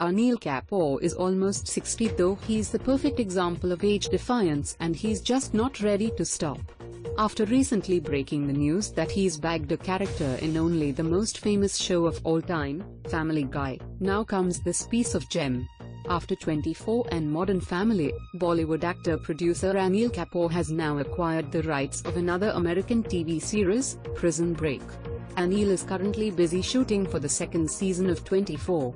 Anil Kapoor is almost 60 though he's the perfect example of age defiance and he's just not ready to stop. After recently breaking the news that he's bagged a character in only the most famous show of all time, Family Guy, now comes this piece of gem. After 24 and Modern Family, Bollywood actor-producer Anil Kapoor has now acquired the rights of another American TV series, Prison Break. Anil is currently busy shooting for the second season of 24.